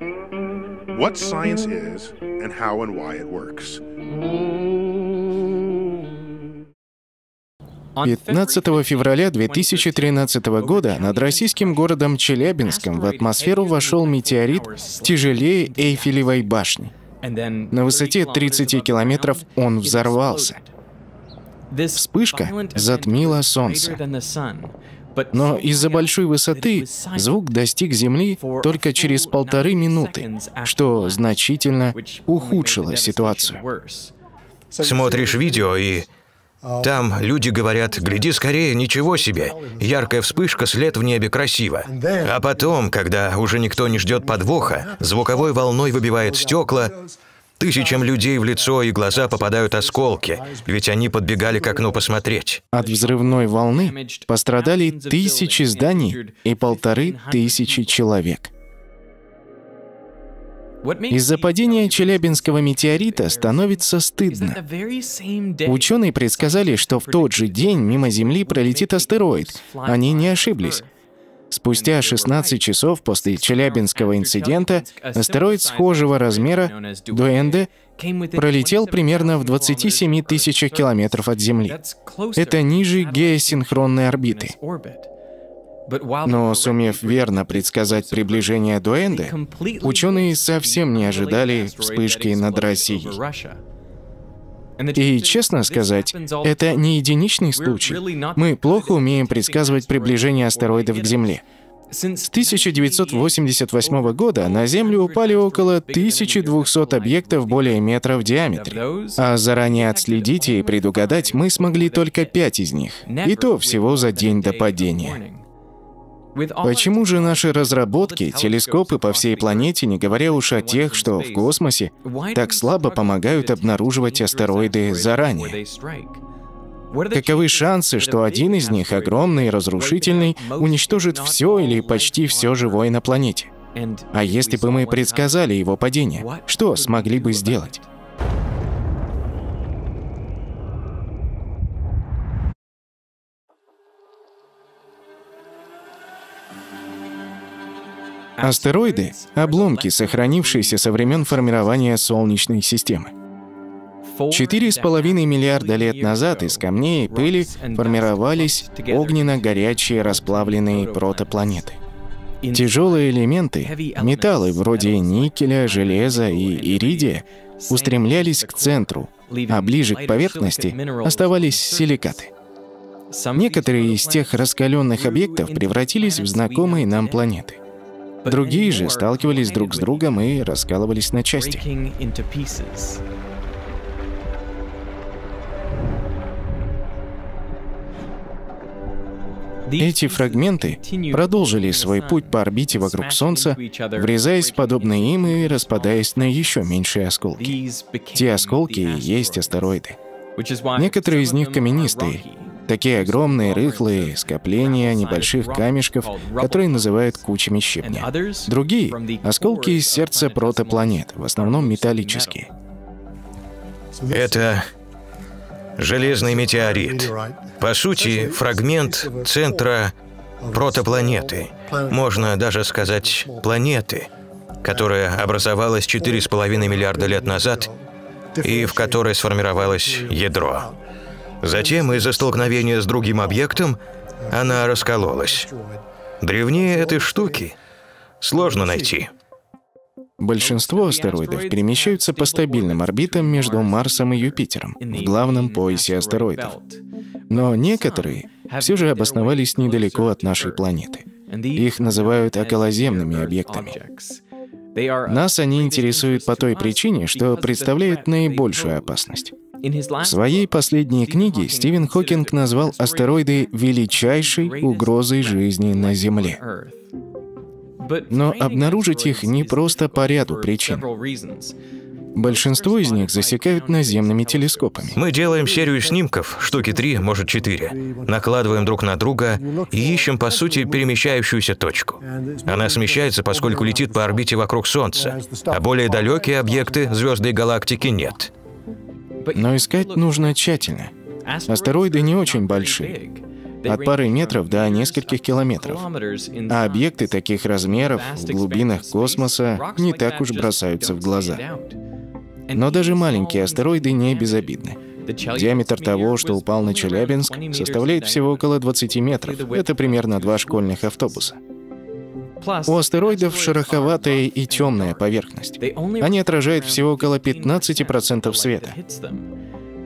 what science is and how and why it works. 15 февраля 2013 года над российским городом Челябинском в атмосферу вошел метеорит тяжелее Эйфелевой башни. На высоте 30 километров он взорвался. Вспышка затмила солнце. Но из-за большой высоты звук достиг Земли только через полторы минуты, что значительно ухудшило ситуацию. Смотришь видео и там люди говорят, гляди скорее, ничего себе, яркая вспышка, след в небе, красиво. А потом, когда уже никто не ждет подвоха, звуковой волной выбивает стекла, Тысячам людей в лицо и глаза попадают осколки, ведь они подбегали к окну посмотреть. От взрывной волны пострадали тысячи зданий и полторы тысячи человек. Из-за падения Челябинского метеорита становится стыдно. Ученые предсказали, что в тот же день мимо Земли пролетит астероид. Они не ошиблись. Спустя 16 часов после Челябинского инцидента астероид схожего размера Дуэнде пролетел примерно в 27 тысячах километров от Земли. Это ниже геосинхронной орбиты. Но сумев верно предсказать приближение Дуэнде, ученые совсем не ожидали вспышки над Россией. И, честно сказать, это не единичный случай. Мы плохо умеем предсказывать приближение астероидов к Земле. С 1988 года на Землю упали около 1200 объектов более метра в диаметре. А заранее отследить и предугадать мы смогли только пять из них. И то всего за день до падения. Почему же наши разработки, телескопы по всей планете, не говоря уж о тех, что в космосе, так слабо помогают обнаруживать астероиды заранее? Каковы шансы, что один из них, огромный и разрушительный, уничтожит все или почти все живое на планете? А если бы мы предсказали его падение, что смогли бы сделать? Астероиды — обломки, сохранившиеся со времен формирования Солнечной системы. Четыре с половиной миллиарда лет назад из камней и пыли формировались огненно-горячие расплавленные протопланеты. Тяжелые элементы, металлы вроде никеля, железа и иридия, устремлялись к центру, а ближе к поверхности оставались силикаты. Некоторые из тех раскаленных объектов превратились в знакомые нам планеты. Другие же сталкивались друг с другом и раскалывались на части. Эти фрагменты продолжили свой путь по орбите вокруг Солнца, врезаясь подобно им и распадаясь на еще меньшие осколки. Те осколки и есть астероиды. Некоторые из них каменистые, Такие огромные, рыхлые скопления небольших камешков, которые называют кучами щебня. Другие — осколки из сердца протопланет, в основном металлические. Это железный метеорит. По сути, фрагмент центра протопланеты. Можно даже сказать планеты, которая образовалась 4,5 миллиарда лет назад и в которой сформировалось ядро. Затем из-за столкновения с другим объектом она раскололась. Древнее этой штуки сложно найти. Большинство астероидов перемещаются по стабильным орбитам между Марсом и Юпитером, в главном поясе астероидов. Но некоторые все же обосновались недалеко от нашей планеты. Их называют околоземными объектами. Нас они интересуют по той причине, что представляют наибольшую опасность. В своей последней книге Стивен Хокинг назвал астероиды величайшей угрозой жизни на Земле. Но обнаружить их не просто по ряду причин. Большинство из них засекают наземными телескопами. Мы делаем серию снимков, штуки три, может четыре, накладываем друг на друга и ищем, по сути, перемещающуюся точку. Она смещается, поскольку летит по орбите вокруг Солнца, а более далекие объекты, звезды и галактики, нет. Но искать нужно тщательно. Астероиды не очень большие. от пары метров до нескольких километров. А объекты таких размеров в глубинах космоса не так уж бросаются в глаза. Но даже маленькие астероиды не безобидны. Диаметр того, что упал на Челябинск, составляет всего около 20 метров. Это примерно два школьных автобуса. У астероидов шероховатая и темная поверхность. Они отражают всего около 15% света.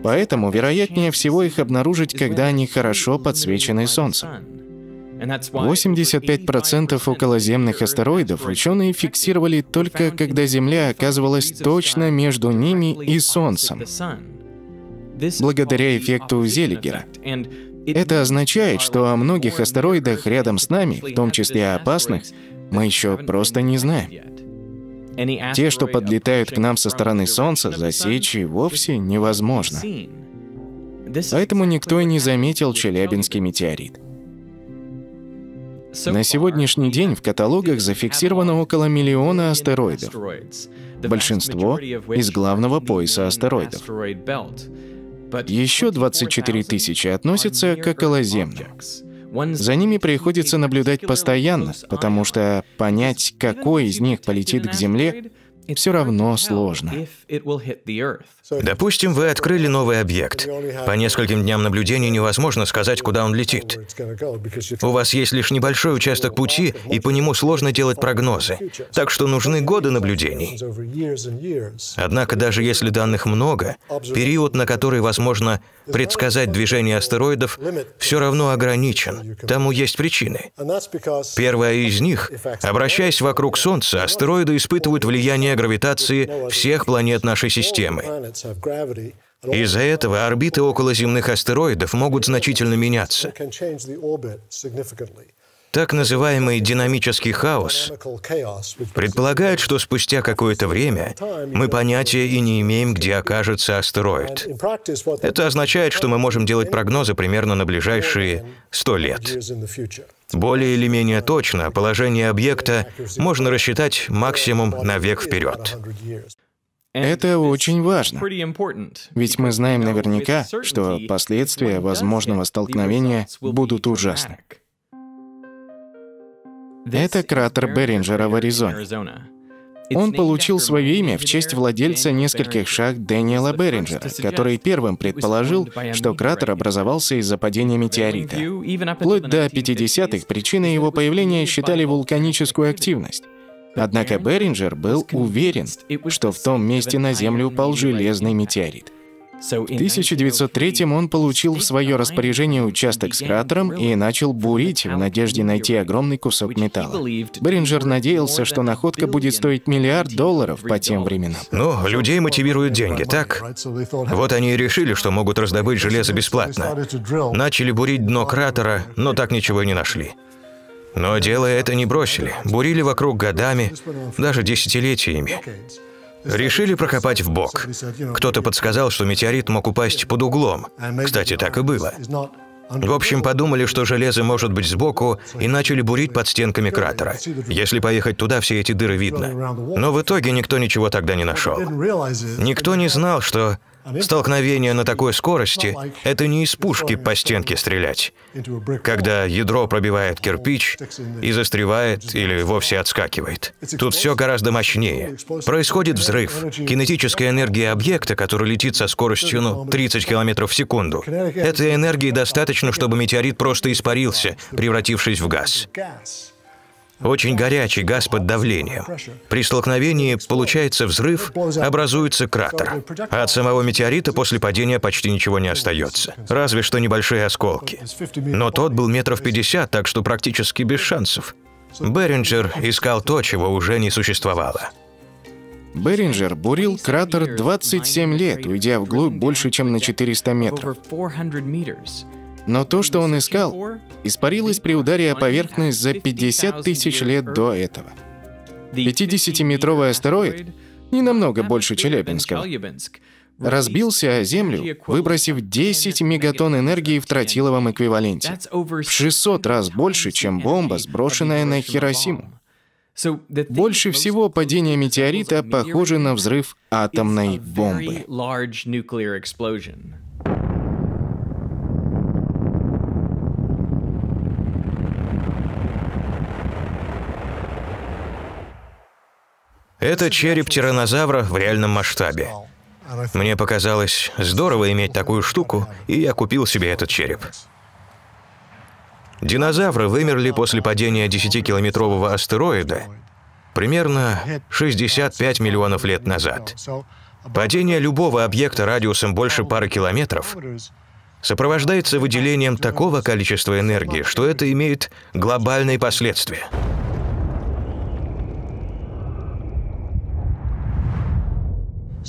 Поэтому вероятнее всего их обнаружить, когда они хорошо подсвечены Солнцем. 85% околоземных астероидов ученые фиксировали только когда Земля оказывалась точно между ними и Солнцем, благодаря эффекту Зелигера. Это означает, что о многих астероидах рядом с нами, в том числе опасных, мы еще просто не знаем. Те, что подлетают к нам со стороны Солнца, засечь и вовсе невозможно. Поэтому никто и не заметил Челябинский метеорит. На сегодняшний день в каталогах зафиксировано около миллиона астероидов. Большинство из главного пояса астероидов. Еще 24 тысячи относятся к околоземным. За ними приходится наблюдать постоянно, потому что понять, какой из них полетит к Земле, все равно сложно. Допустим, вы открыли новый объект. По нескольким дням наблюдения невозможно сказать, куда он летит. У вас есть лишь небольшой участок пути, и по нему сложно делать прогнозы. Так что нужны годы наблюдений. Однако даже если данных много, период, на который возможно предсказать движение астероидов, все равно ограничен. Тому есть причины. Первая из них – обращаясь вокруг Солнца, астероиды испытывают влияние гравитации всех планет нашей системы. Из-за этого орбиты околоземных астероидов могут значительно меняться. Так называемый динамический хаос предполагает, что спустя какое-то время мы понятия и не имеем, где окажется астероид. Это означает, что мы можем делать прогнозы примерно на ближайшие 100 лет. Более или менее точно положение объекта можно рассчитать максимум на век вперед. Это очень важно. Ведь мы знаем наверняка, что последствия возможного столкновения будут ужасны. Это кратер Беринджера в Аризоне. Он получил свое имя в честь владельца нескольких шахт Дэниела Беринджера, который первым предположил, что кратер образовался из-за падения метеорита. Вплоть до 50-х причиной его появления считали вулканическую активность. Однако Беринджер был уверен, что в том месте на Землю упал железный метеорит. В 1903 он получил в свое распоряжение участок с кратером и начал бурить в надежде найти огромный кусок металла. Беринджер надеялся, что находка будет стоить миллиард долларов по тем временам. Ну, людей мотивируют деньги, так? Вот они и решили, что могут раздобыть железо бесплатно. Начали бурить дно кратера, но так ничего и не нашли. Но дело это не бросили. Бурили вокруг годами, даже десятилетиями. Решили прокопать в бок. Кто-то подсказал, что метеорит мог упасть под углом. Кстати, так и было. В общем, подумали, что железо может быть сбоку, и начали бурить под стенками кратера. Если поехать туда, все эти дыры видно. Но в итоге никто ничего тогда не нашел. Никто не знал, что Столкновение на такой скорости — это не из пушки по стенке стрелять, когда ядро пробивает кирпич и застревает или вовсе отскакивает. Тут все гораздо мощнее. Происходит взрыв. Кинетическая энергия объекта, который летит со скоростью, ну, 30 км в секунду. Этой энергии достаточно, чтобы метеорит просто испарился, превратившись в газ. Очень горячий газ под давлением. При столкновении получается взрыв, образуется кратер. А от самого метеорита после падения почти ничего не остается. Разве что небольшие осколки. Но тот был метров 50, так что практически без шансов. Беринджер искал то, чего уже не существовало. Беринджер бурил кратер 27 лет, уйдя вглубь больше, чем на 400 метров. Но то, что он искал, испарилось при ударе о поверхность за 50 тысяч лет до этого. 50-метровый астероид, не намного больше Челябинского, разбился о Землю, выбросив 10 мегатонн энергии в тротиловом эквиваленте. В 600 раз больше, чем бомба, сброшенная на Хиросиму. Больше всего падение метеорита похоже на взрыв атомной бомбы. Это череп тиранозавра в реальном масштабе. Мне показалось здорово иметь такую штуку, и я купил себе этот череп. Динозавры вымерли после падения 10-километрового астероида примерно 65 миллионов лет назад. Падение любого объекта радиусом больше пары километров сопровождается выделением такого количества энергии, что это имеет глобальные последствия.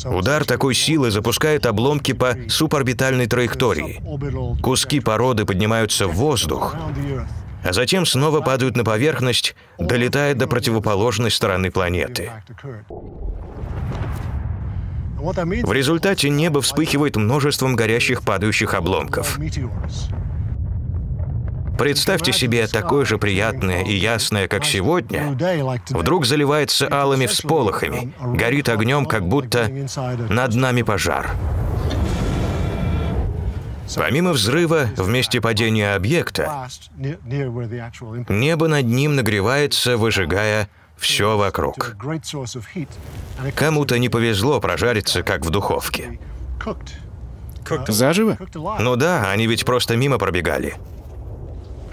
Удар такой силы запускает обломки по суборбитальной траектории. Куски породы поднимаются в воздух, а затем снова падают на поверхность, долетая до противоположной стороны планеты. В результате небо вспыхивает множеством горящих падающих обломков. Представьте себе такое же приятное и ясное, как сегодня, вдруг заливается алыми всполохами, горит огнем, как будто над нами пожар. Помимо взрыва в месте падения объекта, небо над ним нагревается, выжигая все вокруг. Кому-то не повезло прожариться, как в духовке. Заживо? Ну да, они ведь просто мимо пробегали.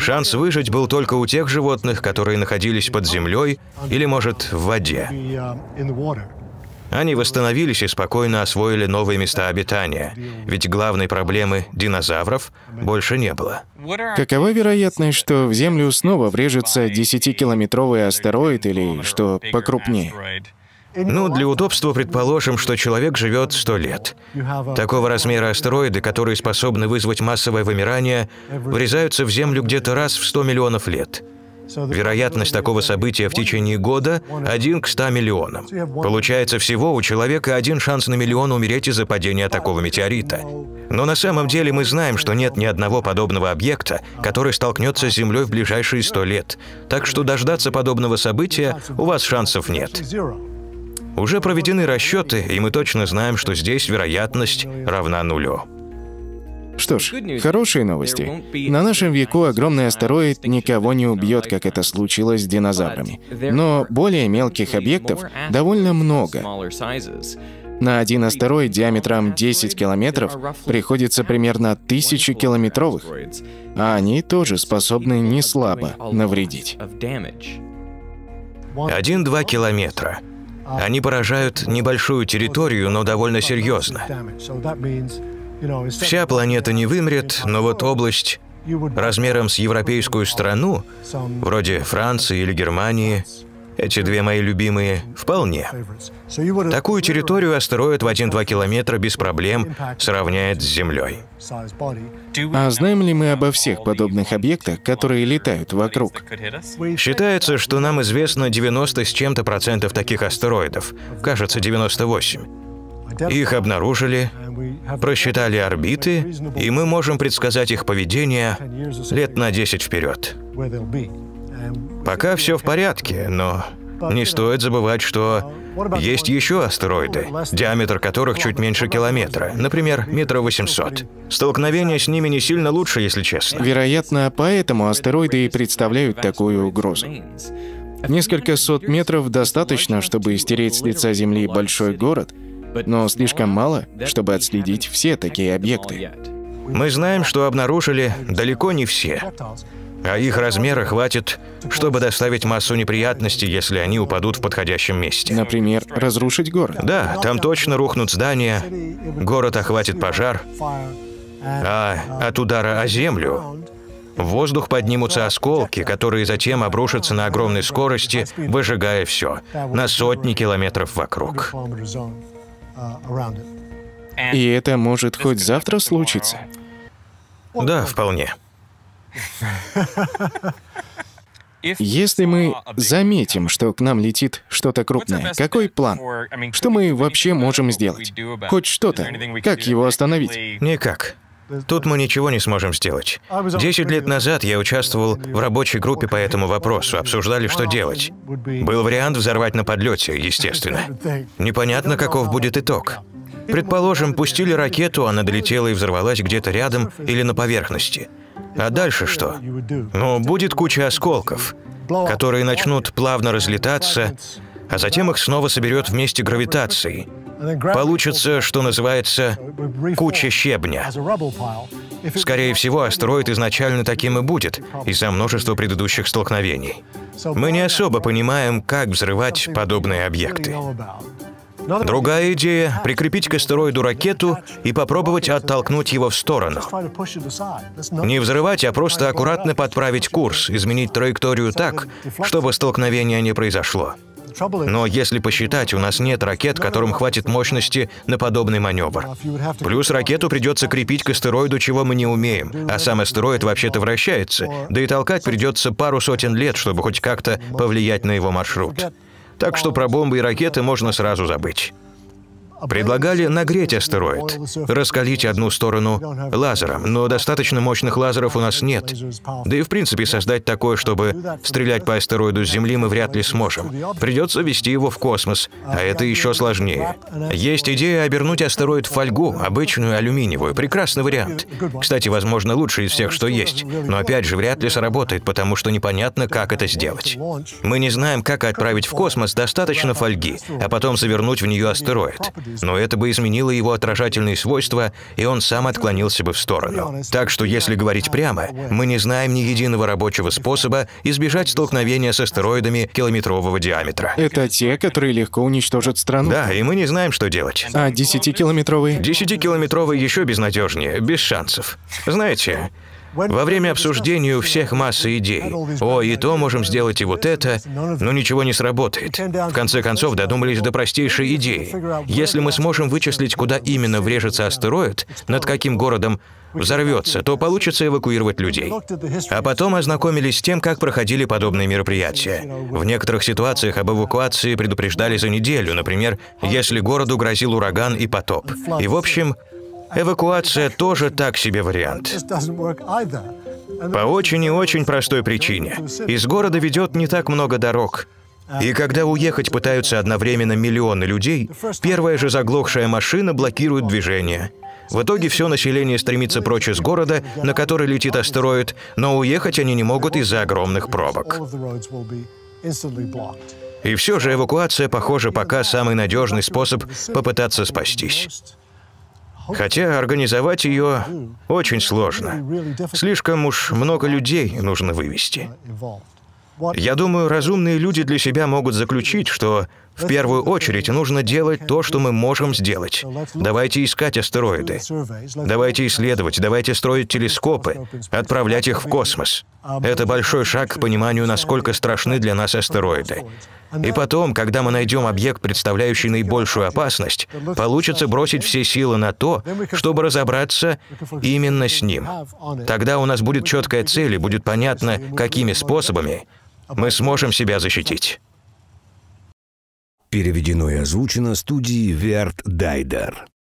Шанс выжить был только у тех животных, которые находились под землей или, может, в воде. Они восстановились и спокойно освоили новые места обитания, ведь главной проблемы динозавров больше не было. Какова вероятность, что в Землю снова врежется 10-километровый астероид или что покрупнее? Ну, для удобства предположим, что человек живет сто лет. Такого размера астероиды, которые способны вызвать массовое вымирание, врезаются в Землю где-то раз в 100 миллионов лет. Вероятность такого события в течение года – один к 100 миллионам. Получается, всего у человека один шанс на миллион умереть из-за падения такого метеорита. Но на самом деле мы знаем, что нет ни одного подобного объекта, который столкнется с Землей в ближайшие 100 лет. Так что дождаться подобного события у вас шансов нет. Уже проведены расчеты, и мы точно знаем, что здесь вероятность равна нулю. Что ж, хорошие новости. На нашем веку огромный астероид никого не убьет, как это случилось с динозаврами. Но более мелких объектов довольно много. На один астероид диаметром 10 километров приходится примерно тысячи километровых, а они тоже способны не слабо навредить. Один-два километра. Они поражают небольшую территорию, но довольно серьезно. Вся планета не вымрет, но вот область размером с европейскую страну, вроде Франции или Германии, эти две мои любимые, вполне. Такую территорию астероид в 1-2 километра без проблем сравняет с Землей. А знаем ли мы обо всех подобных объектах, которые летают вокруг? Считается, что нам известно 90 с чем-то процентов таких астероидов. Кажется, 98. Их обнаружили, просчитали орбиты, и мы можем предсказать их поведение лет на 10 вперед. Пока все в порядке, но не стоит забывать, что есть еще астероиды, диаметр которых чуть меньше километра, например, метра восемьсот. Столкновение с ними не сильно лучше, если честно. Вероятно, поэтому астероиды и представляют такую угрозу. Несколько сот метров достаточно, чтобы стереть с лица Земли большой город, но слишком мало, чтобы отследить все такие объекты. Мы знаем, что обнаружили далеко не все, а их размера хватит, чтобы доставить массу неприятностей, если они упадут в подходящем месте. Например, разрушить город. Да, там точно рухнут здания, город охватит пожар, а от удара о землю в воздух поднимутся осколки, которые затем обрушатся на огромной скорости, выжигая все на сотни километров вокруг. И это может хоть завтра случиться? Да, вполне. Если мы заметим, что к нам летит что-то крупное, какой план? Что мы вообще можем сделать? Хоть что-то. Как его остановить? Никак. Тут мы ничего не сможем сделать. Десять лет назад я участвовал в рабочей группе по этому вопросу, обсуждали, что делать. Был вариант взорвать на подлете, естественно. Непонятно, каков будет итог. Предположим, пустили ракету, она долетела и взорвалась где-то рядом или на поверхности. А дальше что? Ну, будет куча осколков, которые начнут плавно разлетаться, а затем их снова соберет вместе гравитацией. Получится, что называется, куча щебня. Скорее всего, астероид изначально таким и будет, из-за множества предыдущих столкновений. Мы не особо понимаем, как взрывать подобные объекты. Другая идея — прикрепить к астероиду ракету и попробовать оттолкнуть его в сторону. Не взрывать, а просто аккуратно подправить курс, изменить траекторию так, чтобы столкновение не произошло. Но если посчитать, у нас нет ракет, которым хватит мощности на подобный маневр. Плюс ракету придется крепить к астероиду, чего мы не умеем, а сам астероид вообще-то вращается, да и толкать придется пару сотен лет, чтобы хоть как-то повлиять на его маршрут. Так что про бомбы и ракеты можно сразу забыть. Предлагали нагреть астероид, раскалить одну сторону лазером, но достаточно мощных лазеров у нас нет. Да и в принципе создать такое, чтобы стрелять по астероиду с Земли мы вряд ли сможем. Придется вести его в космос, а это еще сложнее. Есть идея обернуть астероид в фольгу, обычную алюминиевую. Прекрасный вариант. Кстати, возможно, лучший из всех, что есть. Но опять же, вряд ли сработает, потому что непонятно, как это сделать. Мы не знаем, как отправить в космос достаточно фольги, а потом завернуть в нее астероид но это бы изменило его отражательные свойства, и он сам отклонился бы в сторону. Так что, если говорить прямо, мы не знаем ни единого рабочего способа избежать столкновения с астероидами километрового диаметра. Это те, которые легко уничтожат страну? Да, и мы не знаем, что делать. А 10-километровые? 10-километровые еще безнадежнее, без шансов. Знаете, во время обсуждения у всех масса идей. О, и то можем сделать, и вот это, но ничего не сработает. В конце концов, додумались до простейшей идеи. Если мы сможем вычислить, куда именно врежется астероид, над каким городом взорвется, то получится эвакуировать людей. А потом ознакомились с тем, как проходили подобные мероприятия. В некоторых ситуациях об эвакуации предупреждали за неделю, например, если городу грозил ураган и потоп. И, в общем, Эвакуация тоже так себе вариант. По очень и очень простой причине. Из города ведет не так много дорог. И когда уехать пытаются одновременно миллионы людей, первая же заглохшая машина блокирует движение. В итоге все население стремится прочь из города, на который летит астероид, но уехать они не могут из-за огромных пробок. И все же эвакуация, похоже, пока самый надежный способ попытаться спастись. Хотя организовать ее очень сложно. Слишком уж много людей нужно вывести. Я думаю, разумные люди для себя могут заключить, что в первую очередь нужно делать то, что мы можем сделать. Давайте искать астероиды. Давайте исследовать, давайте строить телескопы, отправлять их в космос. Это большой шаг к пониманию, насколько страшны для нас астероиды. И потом, когда мы найдем объект, представляющий наибольшую опасность, получится бросить все силы на то, чтобы разобраться именно с ним. Тогда у нас будет четкая цель и будет понятно, какими способами мы сможем себя защитить. Переведено и озвучено студией Верт Дайдер.